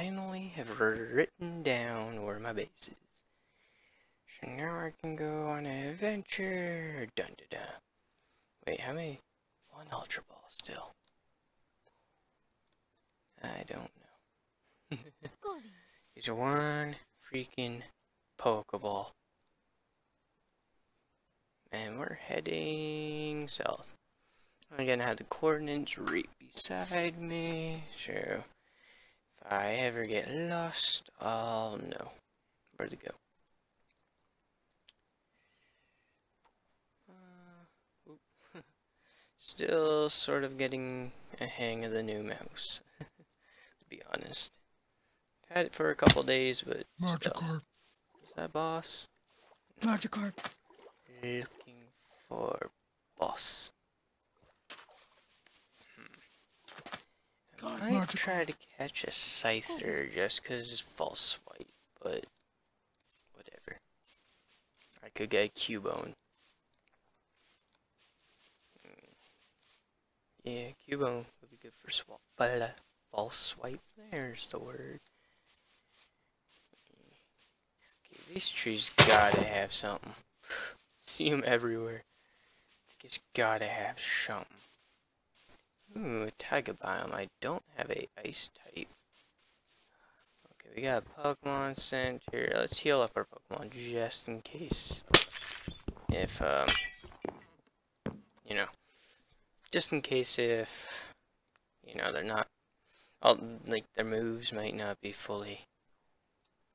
finally have written down where my base is. So now I can go on an adventure. Dun dun dun. Wait, how many? One Ultra Ball still. I don't know. It's one freaking Pokeball. And we're heading south. I'm gonna have the coordinates right beside me, so if I ever get lost, I'll know where to go. Uh. Still sort of getting a hang of the new mouse, to be honest. Had it for a couple days, but still. Magikarp. Is that boss? Magikarp. Looking for boss. I try to catch a Scyther just because it's false swipe, but whatever. I could get a Cubone. Hmm. Yeah, Cubone would be good for swap. Uh, false swipe, there's the word. Okay, these trees gotta have something. See them everywhere. It's gotta have something. Ooh, a taiga biome. I don't have a ice type. Okay, we got Pokemon Center. Let's heal up our Pokemon just in case. If, um, you know, just in case if, you know, they're not, all, like, their moves might not be fully,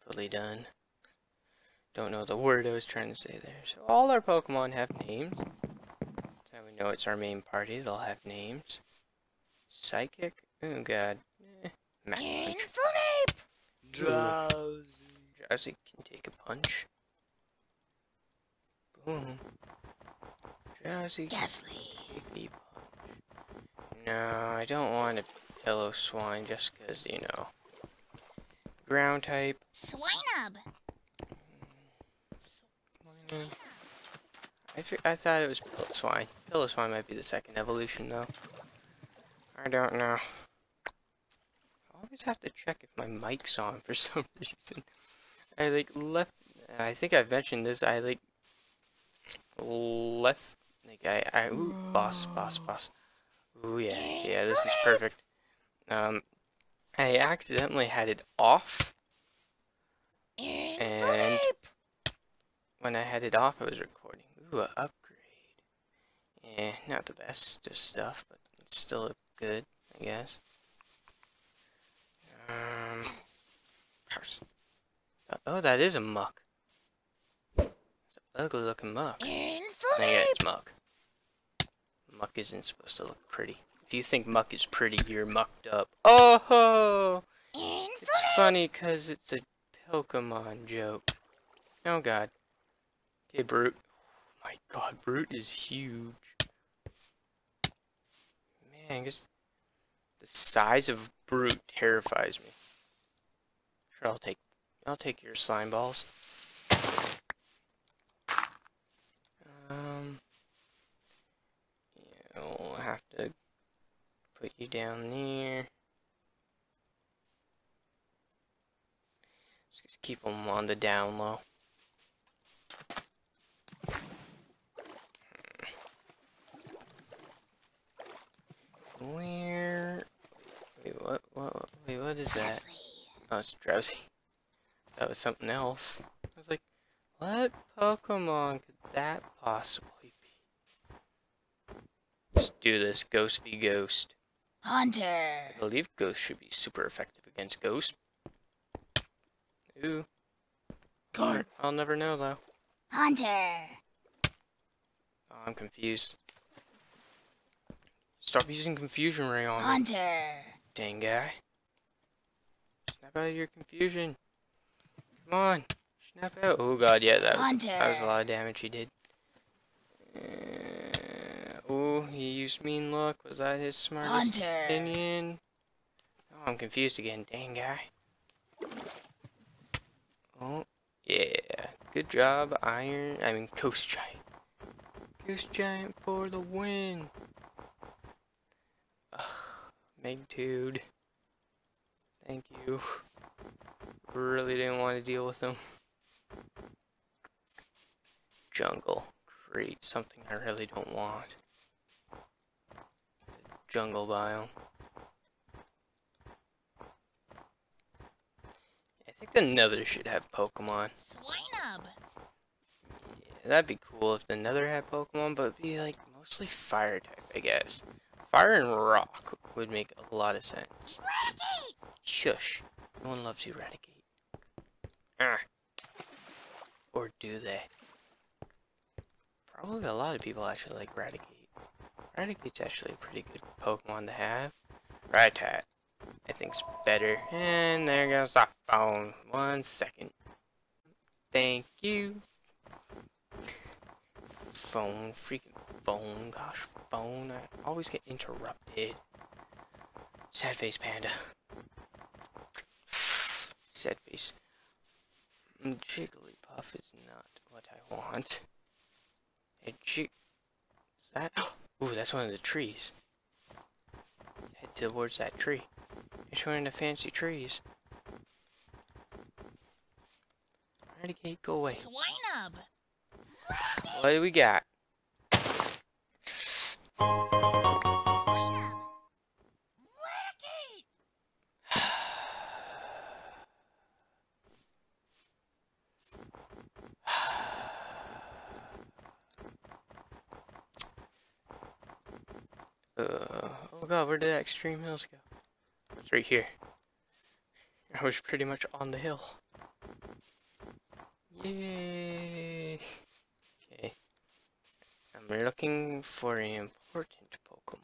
fully done. Don't know the word I was trying to say there. So all our Pokemon have names. How we know it's our main party. They'll have names. Psychic? Oh god. Eh. Mac. Drowsy. Drowsy can take a punch. Boom. Drowsy can Gastly. take a punch. No, I don't want a Piloswine just because, you know. Ground type. Swinub. Mm. I, I thought it was Piloswine. Pillow swine might be the second evolution though. I don't know. I always have to check if my mic's on for some reason. I like left. I think I've mentioned this. I like left. Like I, I ooh, boss, boss, boss. Ooh yeah, yeah. This is perfect. Um, I accidentally had it off, and when I had it off, I was recording. Ooh, a upgrade. Eh, not the best of stuff, but it's still good, I guess. Um. Uh, oh, that is a Muk. It's an ugly looking Muk. Yeah, it's Muk. Muk isn't supposed to look pretty. If you think Muk is pretty, you're mucked up. Oh! ho! It's funny because it's a Pokemon joke. Oh god. Okay, Brute. Oh my god, Brute is huge. Man, just the size of Brute terrifies me. Sure, I'll take I'll take your slime balls. Um yeah, we'll have to put you down there. Just keep them on the down low. Where? Wait, what? What? Wait, what is that? Oh, it's drowsy. That was something else. I was like, what Pokemon could that possibly be? Let's do this. Ghost v Ghost. Hunter. I believe Ghost should be super effective against Ghost. Ooh. God. I'll never know though. Hunter. Oh, I'm confused. Stop using confusion ray on me, Hunter. dang guy. Snap out of your confusion. Come on, snap out. Oh god, yeah, that was that was a lot of damage he did. Uh, oh, he used mean look. Was that his smartest Hunter. opinion? Oh, I'm confused again, dang guy. Oh, yeah. Good job, Iron. I mean, Ghost Giant. Ghost Giant for the win. Megtude. Thank you. Really didn't want to deal with them. Jungle. Great. Something I really don't want. Jungle biome. I think the Nether should have Pokemon. Swinub. Yeah, that'd be cool if the Nether had Pokemon, but it'd be like mostly fire type, I guess. Fire and rock would make a lot of sense. Raticate. Shush. No one loves you, Raticate. Ah. Or do they? Probably a lot of people actually like Raticate. Raticate's actually a pretty good Pokemon to have. Rattata, I think's better. And there goes the phone. One second. Thank you. Phone, freaking phone, gosh, phone. I always get interrupted. Sad face panda. Sad face. Mm, Jigglypuff is not what I want. A jig. Is that? Ooh, that's one of the trees. Let's head towards that tree. It's one of the fancy trees. Eradicate, go away. Swinub. What do we got? Uh, oh god, where did that extreme hills go? It's right here. I was pretty much on the hill. Yay! Okay. I'm looking for an important Pokemon.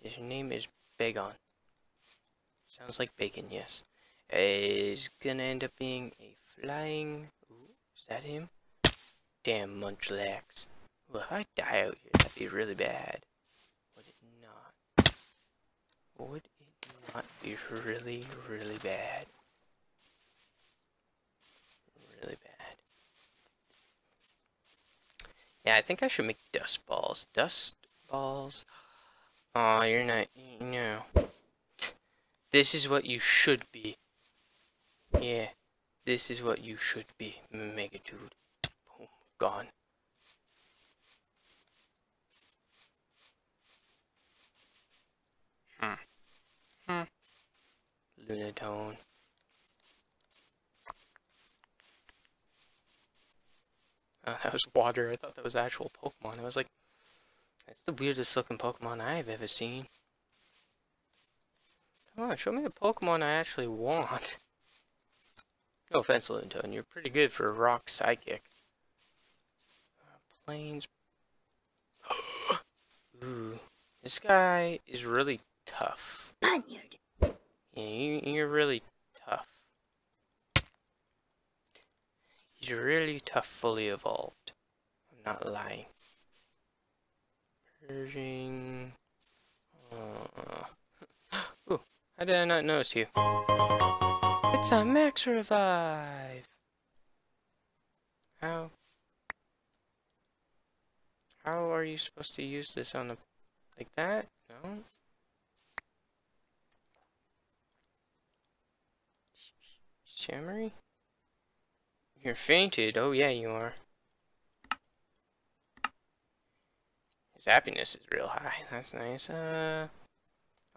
His name is Bagon. Sounds like bacon, yes. Is gonna end up being a flying. Ooh, is that him? Damn Munchlax. Well, if I die out here, that'd be really bad. Would it not? Would it not be really, really bad? Really bad. Yeah, I think I should make dust balls. Dust balls. Aw, you're not. No. This is what you should be. Yeah. This is what you should be, Megatude. Boom. Gone. Hmm. Hmm. Lunatone. Oh, that was water. I thought that was actual Pokemon. I was like, that's the weirdest looking Pokemon I've ever seen. Come on, show me the Pokemon I actually want. No offense, Lunatone. You're pretty good for a rock psychic. Uh, plains. Ooh. This guy is really tough. Bunyard. Yeah, you, you're really tough. He's really tough, fully evolved. I'm not lying. Pershing. Uh, ooh, how did I not notice you? It's a max revive! How? How are you supposed to use this on a... like that? No? Shimmery? You're fainted. Oh yeah, you are. His happiness is real high. That's nice. Uh,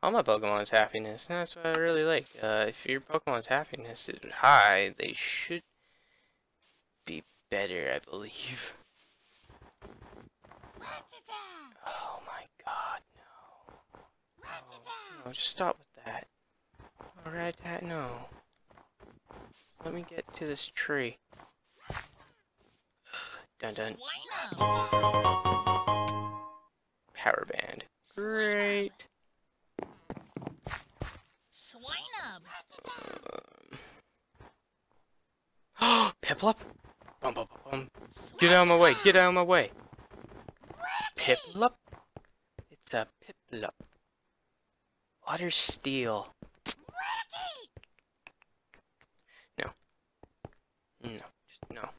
all my Pokemon's happiness. That's what I really like. Uh, if your Pokemon's happiness is high, they should be better, I believe. Oh my god, no. No, just stop with that. Alright, that, no. Let me get to this tree. Dun dun. Swinub. Power band. Great. Swinub. Um. Piplup? Bum, bum, bum, bum. Get out of my way. Get out of my way. Piplup? It's a Piplup. Water steel. No. No, just no.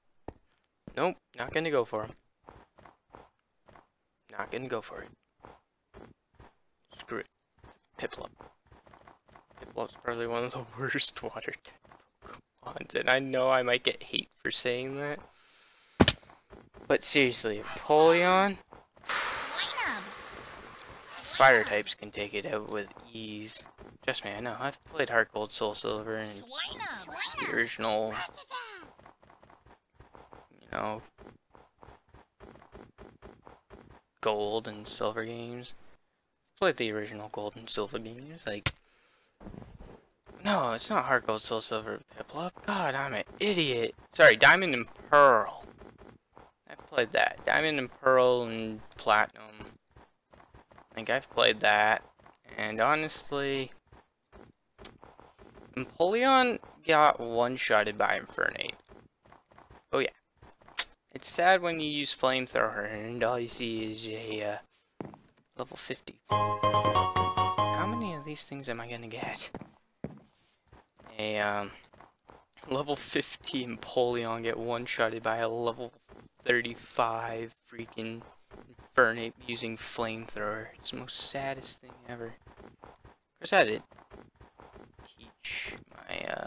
Nope, not gonna go for him. Not gonna go for it. Screw it. Piplup. Piplup's probably one of the worst water type Pokemons, and I know I might get hate for saying that. But seriously, Swinub. fire types can take it out with ease. Trust me, I know. I've played Heart Gold, Soul Silver, and the original, you know, Gold and Silver games. Played the original Gold and Silver games, like. No, it's not hard Gold, Soul Silver, Piplup. Oh, God, I'm an idiot. Sorry, Diamond and Pearl. I've played that. Diamond and Pearl and Platinum. I think I've played that. And honestly, Empoleon got one-shotted by Infernape. It's sad when you use Flamethrower and all you see is a uh, level 50. How many of these things am I gonna get? A um, level 50 Empoleon get one-shotted by a level 35 freaking Infernape using Flamethrower. It's the most saddest thing ever. Of course I did teach my uh,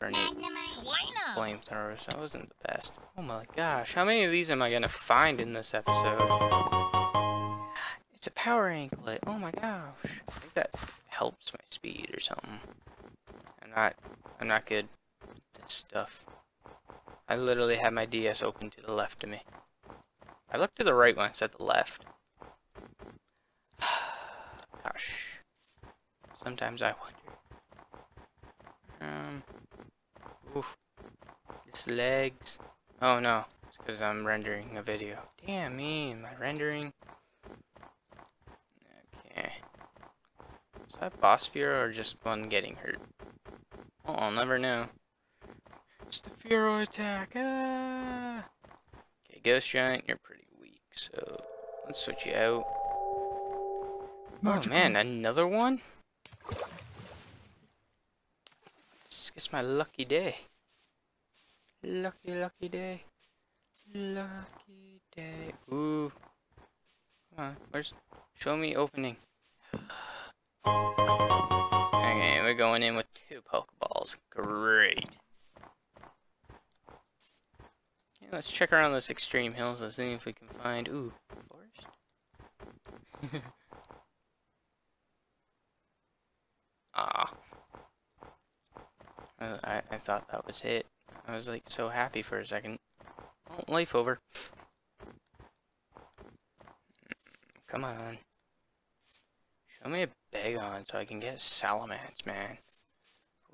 Infernape Swinub. flamethrower, so wasn't the best. Oh my gosh, how many of these am I gonna find in this episode? It's a power anklet. Oh my gosh. I think that helps my speed or something. I'm not I'm not good at this stuff. I literally have my DS open to the left of me. I look to the right when it's at the left. Gosh. Sometimes I wonder. Um Oof. This legs. Oh no, it's because I'm rendering a video. Damn me, my rendering. Okay. Is that boss Furo or just one getting hurt? Oh, I'll never know. It's the Furo attack. Ah! Okay, Ghost Giant, you're pretty weak, so let's switch you out. Oh man, another one? This is my lucky day. Lucky, lucky day. Lucky day. Ooh. Come on, where's... Show me opening. Okay, we're going in with two Pokeballs. Great. Okay, let's check around this extreme hills. Let's see if we can find... Ooh, forest? Ah. I, I, thought that was it. I was like so happy for a second. Oh, life over. Come on. Show me a Bagon so I can get Salamence, man.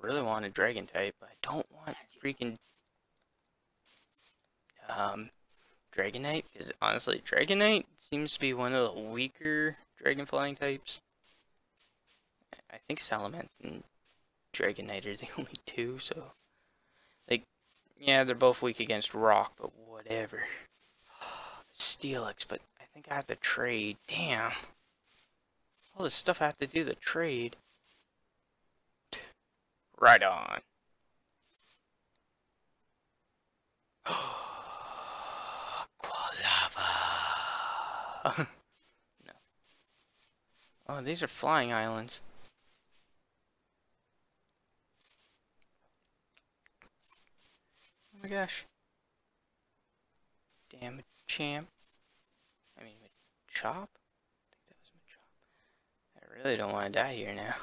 Really want a Dragon type, but I don't want freaking um Dragonite, because honestly, Dragonite seems to be one of the weaker Dragon flying types. I think Salamence and Dragonite are the only two, so like yeah, they're both weak against rock, but whatever. Steelix, but I think I have to trade. Damn. All this stuff I have to do to trade. Right on. Quilava. no. Oh, these are flying islands. Oh my gosh. Damn champ. I mean, chop? I think that was Machop. I really don't want to die here now.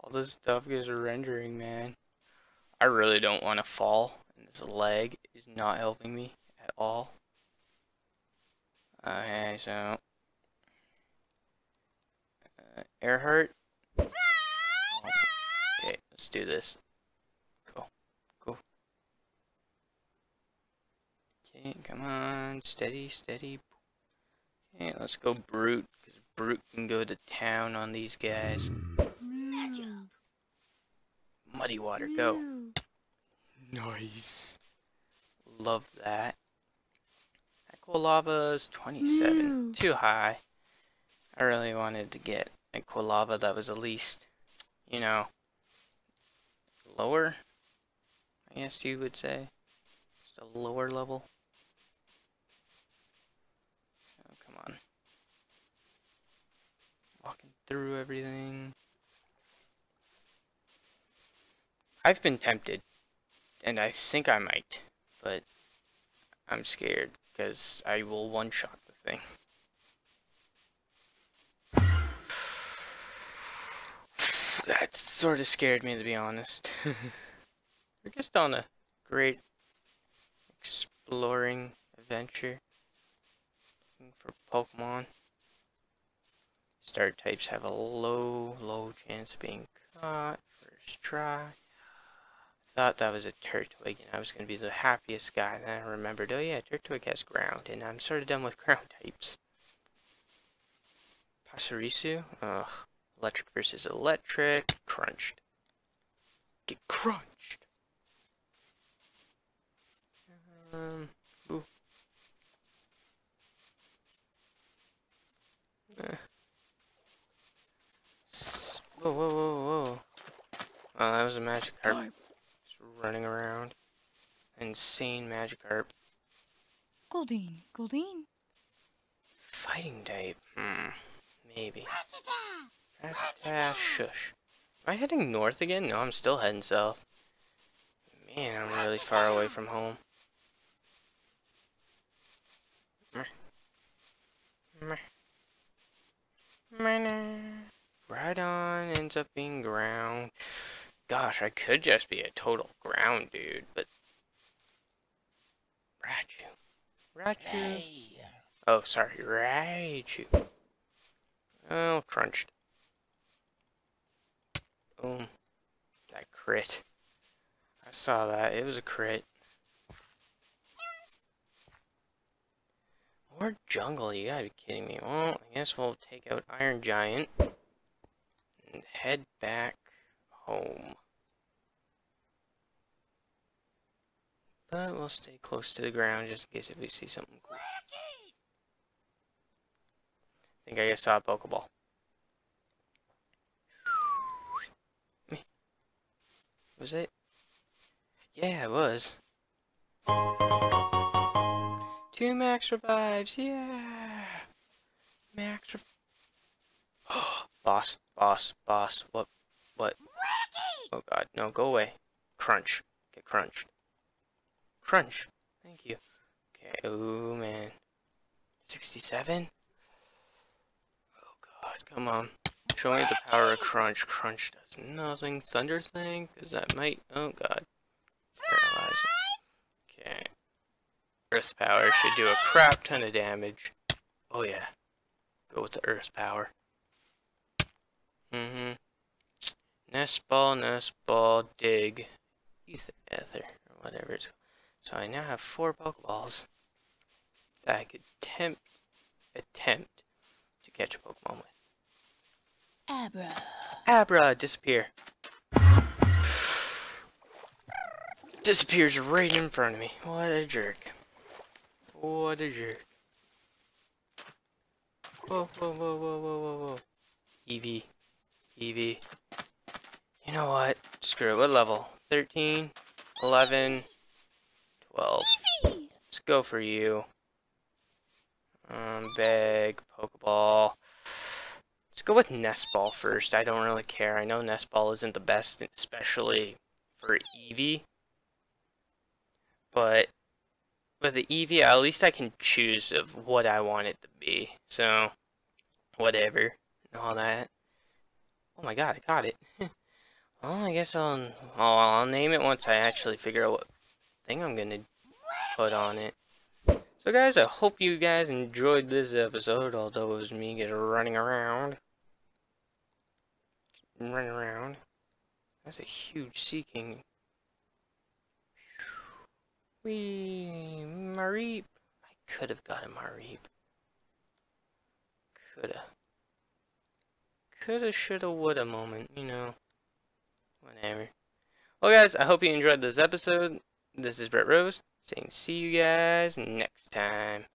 All this stuff is rendering, man. I really don't want to fall, and this leg is not helping me at all. Okay, so... Uh, Earhart? Okay, let's do this. Go. Go. Okay, come on. Steady, steady. Okay, let's go Brute, because Brute can go to town on these guys. Muddy Water, go. Nice. Love that. Aqualava's 27. Too high. I really wanted to get Aqualava that was at least, you know, lower, I guess you would say. Just a lower level. Oh, come on. Walking through everything. I've been tempted, and I think I might, but I'm scared because I will one-shot the thing. That sort of scared me, to be honest. We're just on a great exploring adventure looking for Pokemon. Star types have a low, low chance of being caught first try. Thought that was a Turtwig and I was going to be the happiest guy. And then I remembered, oh yeah, Turtwig has ground and I'm sort of done with ground types. Pachirisu? Ugh. Electric versus electric. Crunched. Get crunched. Um, ooh. Eh. Whoa, whoa, whoa, whoa. Oh, that was a Magikarp Carp. just running around. Insane Magikarp. Goldeen. Goldeen. Fighting type. Hmm. Maybe. Ah, shush. Am I heading north again? No, I'm still heading south. Man, I'm really far away from home. Right on ends up being ground. Gosh, I could just be a total ground dude, but... Raichu. Raichu. Oh, sorry, Raichu. Oh, crunched. Boom. That crit. I saw that. It was a crit. More jungle, you gotta be kidding me. Well, I guess we'll take out Iron Giant and head back home. But we'll stay close to the ground just in case if we see something cool. I think I just saw a Pokeball. Was it? Yeah, it was. Two max revives, yeah! Max rev- Boss, boss, boss, what, what? Oh god, no, go away. Crunch. Get crunched. Crunch. Thank you. Okay, oh man. 67? Oh god, come on. Show me the power of Crunch. Crunch does nothing. Thunder thing? Because that might... Oh god. Paralyze it. Okay. Earth power should do a crap ton of damage. Oh yeah. Go with the earth power. Mm-hmm. Nest ball, nest ball, dig. Ether, ether, or whatever it's called. So I now have four Pokeballs that I could attempt, attempt to catch a Pokemon with. Abra. Abra, disappear. Disappears right in front of me. What a jerk. What a jerk. Whoa, whoa, whoa, whoa, whoa, whoa, whoa. Eevee. Eevee. You know what? Screw it. What level? 13, 11, 12. Let's go for you. Um, bag, Pokeball. Let's go with Nest Ball first. I don't really care. I know Nest Ball isn't the best, especially for Eevee. But with the Eevee, at least I can choose of what I want it to be. So, whatever. And all that. Oh my god, I got it. well, I guess I'll, I'll, I'll name it once I actually figure out what thing I'm going to put on it. So guys, I hope you guys enjoyed this episode, although it was me just running around. Running around. That's a huge Seaking. Wee, Mareep. I could have got a Mareep. Coulda. Coulda, shoulda, woulda moment, you know. Whatever. Well guys, I hope you enjoyed this episode. This is Brett Rowes, saying see you guys next time.